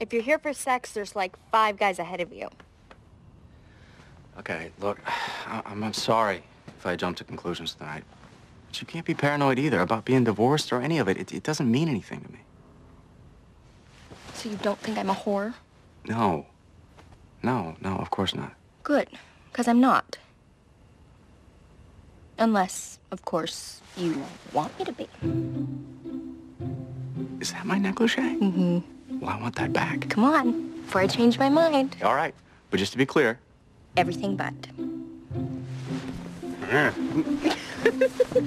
If you're here for sex, there's like five guys ahead of you. Okay, look, I- I'm, I'm sorry if I jumped to conclusions tonight. But you can't be paranoid either about being divorced or any of it. It, it doesn't mean anything to me. So you don't think I'm a whore? No. No, no, of course not. Good, because I'm not. Unless, of course, you want me to be. Is that my negligee? Mm-hmm. Well, I want that back. Come on, before I change my mind. All right, but just to be clear. Everything but.